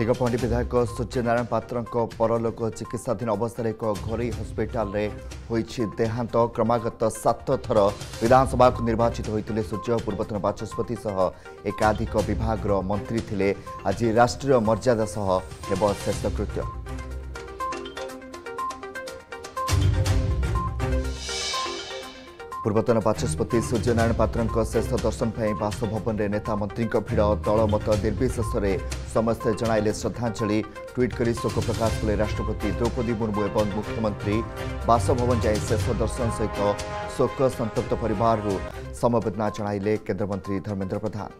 ଦିଗପହଣ୍ଡି ବିଧାୟକ ସୂର୍ଯ୍ୟନାରାୟଣ ପାତ୍ରଙ୍କ ପରଲୋକ ଚିକିତ୍ସାଧୀନ ଅବସ୍ଥାରେ ଏକ ଘରୋଇ ହସ୍ପିଟାଲରେ ହୋଇଛି ଦେହାନ୍ତ କ୍ରମାଗତ ସାତ ଥର ବିଧାନସଭାକୁ ନିର୍ବାଚିତ ହୋଇଥିଲେ ସୂର୍ଯ୍ୟ ପୂର୍ବତନ ବାଚସ୍ପତି ସହ ଏକାଧିକ ବିଭାଗର ମନ୍ତ୍ରୀ ଥିଲେ ଆଜି ରାଷ୍ଟ୍ରୀୟ ମର୍ଯ୍ୟାଦା ସହ ହେବ ଶେଷକୃତ୍ୟ ପୂର୍ବତନ ବାଚସ୍ପତି ସୂର୍ଯ୍ୟନାରାୟଣ ପାତ୍ରଙ୍କ ଶେଷ ଦର୍ଶନ ପାଇଁ ବାସଭବନରେ ନେତା ମନ୍ତ୍ରୀଙ୍କ ଭିଡ଼ ଦଳମତ ନିର୍ବିଶେଷରେ ସମସ୍ତେ ଜଣାଇଲେ ଶ୍ରଦ୍ଧାଞ୍ଜଳି ଟ୍ୱିଟ୍ କରି ଶୋକ ପ୍ରକାଶ କଲେ ରାଷ୍ଟ୍ରପତି ଦ୍ରୌପଦୀ ମୁର୍ମୁ ଏବଂ ମୁଖ୍ୟମନ୍ତ୍ରୀ ବାସଭବନ ଯାଇ ଶେଷ ଦର୍ଶନ ସହିତ ଶୋକ ସନ୍ତପ୍ତ ପରିବାରରୁ ସମବେଦନା ଜଣାଇଲେ କେନ୍ଦ୍ରମନ୍ତ୍ରୀ ଧର୍ମେନ୍ଦ୍ର ପ୍ରଧାନ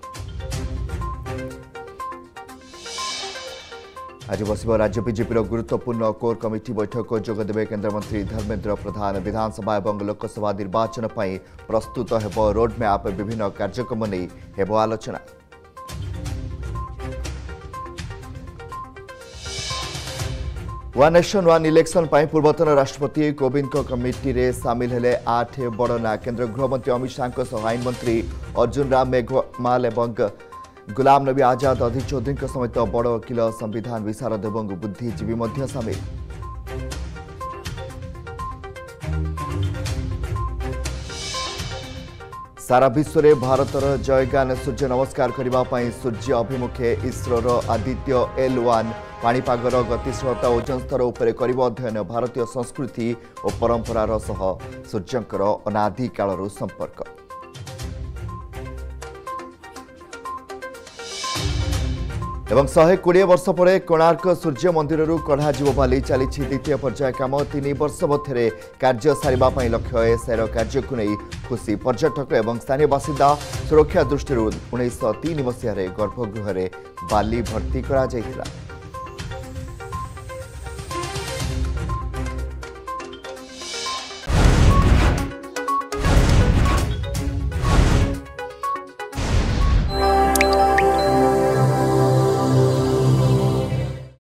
आज बस राज्य विजेपी गुरुत्वपूर्ण कोर कमिटी बैठक जोगदे केन्द्रमंत्री धर्मेन्द्र प्रधान विधानसभा और लोकसभा निर्वाचन प्रस्तुत हो रोडमैप विभिन्न कार्यक्रम नहीं आलोचना वन नेशन वन इलेक्शन पर पूर्वतन राष्ट्रपति कोविंद कमिटी में सामिल है आठ बड़ना केन्द्र गृहमंत्री अमित शाह आईनमंत्री अर्जुन राम मेघवाल और ଗୁଲାମ ନବୀ ଆଜାଦ ଅଧି ଚୌଧୁରୀଙ୍କ ସମେତ ବଡ଼ ଓକିଲ ସମ୍ବିଧାନ ବିଶାରଦେବଙ୍କୁ ବୁଦ୍ଧିଜୀବୀ ମଧ୍ୟ ସାମିଲ ସାରା ବିଶ୍ୱରେ ଭାରତର ଜୟଗାନ ସୂର୍ଯ୍ୟ ନମସ୍କାର କରିବା ପାଇଁ ସୂର୍ଯ୍ୟ ଅଭିମୁଖେ ଇସ୍ରୋର ଆଦିତ୍ୟ ଏଲ୍ ୱାନ୍ ପାଣିପାଗର ଗତିଶୀଳତା ଓଜନ ସ୍ତର ଉପରେ କରିବ ଅଧ୍ୟୟନ ଭାରତୀୟ ସଂସ୍କୃତି ଓ ପରମ୍ପରାର ସହ ସୂର୍ଯ୍ୟଙ୍କର ଅନାଦିକାଳରୁ ସମ୍ପର୍କ এবং শহে কোড়িয়ে বর্ষ পরে কোণার্ক সূর্য মন্দিরর কঢ়াযিব বলে চালিছি দ্বিতীয় পর্যায় কাম তিন বর্ষ মধ্যে কার্য সারা লক্ষ্য এসআইর কার্যকু খুশি পর্যটক এবং স্থানীয় বাসিন্দা সুরক্ষা দৃষ্টি উনিশশো তিন মসীহার গর্ভগৃহের বা ভর্তি করা যাই